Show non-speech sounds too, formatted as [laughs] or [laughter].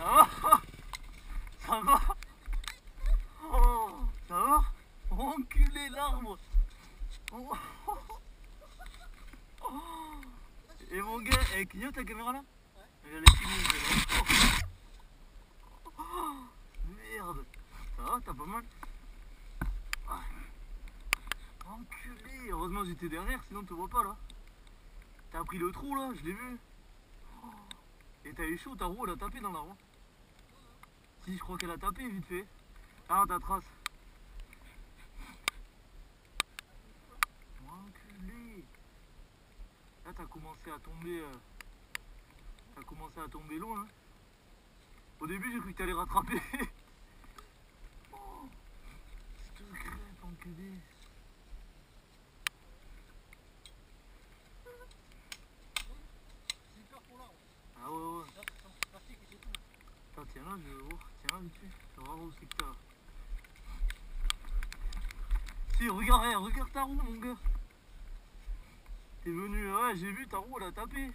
Ça va Ça va ça va Enculé l'arbre. Et mon gars, eh, clignote ta caméra là Ouais. Elle. Merde Ça va, t'as pas mal. Enculé Heureusement j'étais derrière, sinon tu vois pas là. T'as pris le trou là, je l'ai vu. Et t'as eu chaud, ta roue elle a tapé dans la roue. Si, je crois qu'elle a tapé vite fait. Ah, ta trace. Enculé. Là, t'as commencé à tomber. euh, T'as commencé à tomber loin. Au début, j'ai cru que t'allais rattraper. [laughs] oh. Je te crève, enculé. Ah ouais, ouais. Attends, tiens là, je vais voir. Tiens là, vite fait. Vais voir où c'est que t'as. Si, regarde, regarde ta roue, mon gars. T'es venu, ouais, j'ai vu ta roue, elle a tapé.